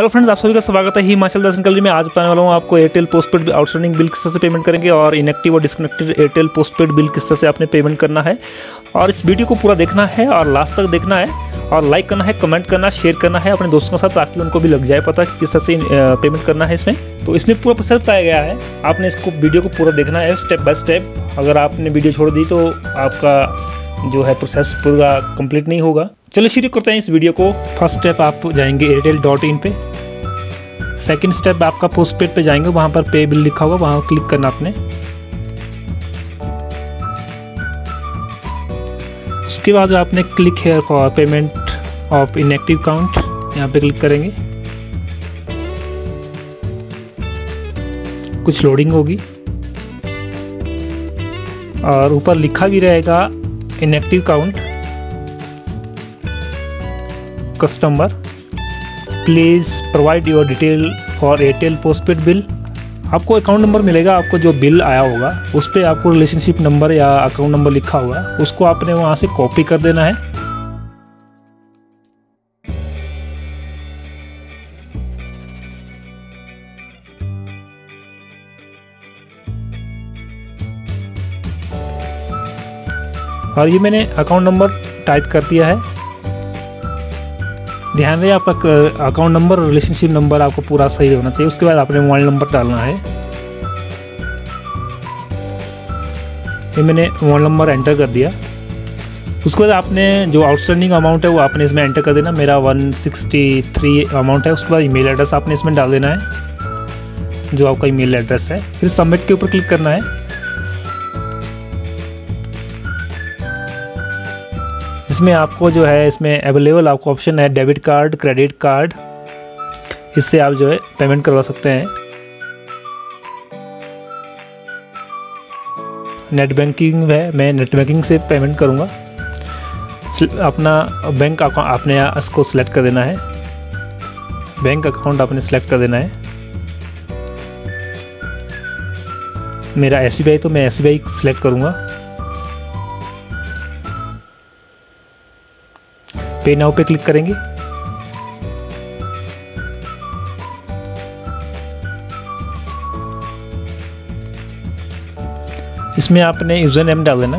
Hello friends आप सभी का स्वागत है हिमाचल दर्शन कल में। आज बताने वाला हूँ आपको एयरटेल पोस्टपेड आउटस्टैंडिंग बिल किस तरह से पेमेंट करेंगे और इनएक्टिव और डिस्कनेक्टेड एयरटेल पोस्टपेड बिल किस तरह से आपने पेमेंट करना है। और इस वीडियो को पूरा देखना है और लास्ट तक देखना है और लाइक करना है कमेंट करना शेयर करना है, अपने दोस्तों के साथ ताकि उनको भी लग जाए पता कि किस तरह से पेमेंट करना है इसमें। तो इसमें पूरा प्रोसेस बताया गया है। आपने इसको वीडियो को पूरा देखना है स्टेप बाय स्टेप अगर आपने वीडियो छोड़ दी तो आपका जो है प्रोसेस पूरा कंप्लीट नहीं होगा। चलिए शुरू करते हैं इस वीडियो को। फ़र्स्ट स्टेप आप जाएँगे एयरटेल डॉट इन पे। सेकंड स्टेप आपका पोस्ट पेड पर जाएँगे, वहाँ पर पे बिल लिखा होगा, वहाँ क्लिक करना आपने। उसके बाद आपने click here for payment of inactive account यहाँ पे क्लिक करेंगे। कुछ लोडिंग होगी। और ऊपर लिखा भी रहेगा inactive account customer please provide your detail for Airtel postpaid bill आपको अकाउंट नंबर मिलेगा, आपको जो बिल आया होगा, उस पर आपको रिलेशनशिप नंबर या अकाउंट नंबर लिखा होगा, उसको आपने वहाँ से कॉपी कर देना है। और ये मैंने अकाउंट नंबर टाइप कर दिया है। ध्यान रहे आपका अकाउंट नंबर और रिलेशनशिप नंबर आपको पूरा सही होना चाहिए। उसके बाद आपने मोबाइल नंबर डालना है। ये मैंने मोबाइल नंबर एंटर कर दिया। उसके बाद आपने जो आउटस्टैंडिंग अमाउंट है, वो आपने इसमें एंटर कर देना। मेरा 163 अमाउंट है, उसके बाद ईमेल एड्रेस आपने इसमें डाल देना है, जो आपका ईमेल एड्रेस है। फिर सबमिट के ऊपर क्लिक करना है। इसमें आपको जो है, इसमें अवेलेबल आपको ऑप्शन है डेबिट कार्ड क्रेडिट कार्ड इससे आप जो है पेमेंट करवा सकते हैं। नेट बैंकिंग है, मैं नेट बैंकिंग से पेमेंट करूँगा। अपना बैंक अकाउंट आपने इसको सिलेक्ट कर देना है। बैंक अकाउंट आपने सेलेक्ट कर देना है। मेरा एसबीआई तो मैं एस सिलेक्ट करूँगा। पे नाउ पे क्लिक करेंगे। इसमें आपने यूज़र नेम डाल देना।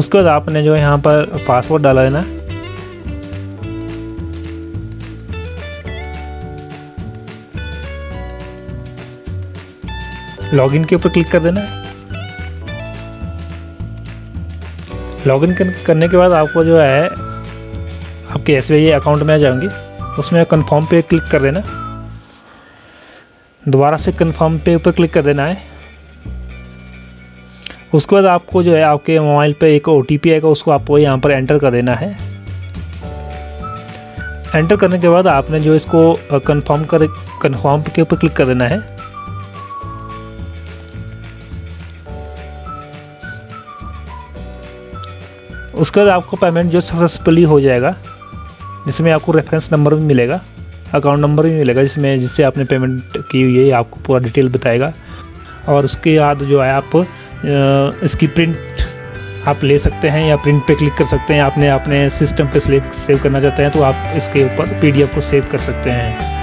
उसके बाद आपने जो यहाँ पर पासवर्ड डाला देना लॉगिन के ऊपर क्लिक कर देना है। लॉगिन करने के बाद आपको जो है, आपके एस अकाउंट में आ जाएँगे। उसमें कन्फर्म पे क्लिक कर देना। दोबारा से कन्फर्म पे ऊपर क्लिक कर देना है। उसके बाद आपको जो है, आपके मोबाइल पे एक ओटीपी आएगा, उसको आपको यहाँ पर एंटर कर देना है। एंटर करने के बाद आपने जो इसको कन्फर्म कर कन्फर्म के ऊपर क्लिक कर देना है। उसके बाद आपको पेमेंट जो सक्सेसफुली हो जाएगा, जिसमें आपको रेफरेंस नंबर भी मिलेगा अकाउंट नंबर भी मिलेगा, जिसमें जिससे आपने पेमेंट की हुई है आपको पूरा डिटेल बताएगा। और उसके बाद जो है आप इसकी प्रिंट आप ले सकते हैं या प्रिंट पे क्लिक कर सकते हैं। आपने अपने सिस्टम पे सेव करना चाहते हैं तो आप इसके ऊपर पीडीएफ को सेव कर सकते हैं।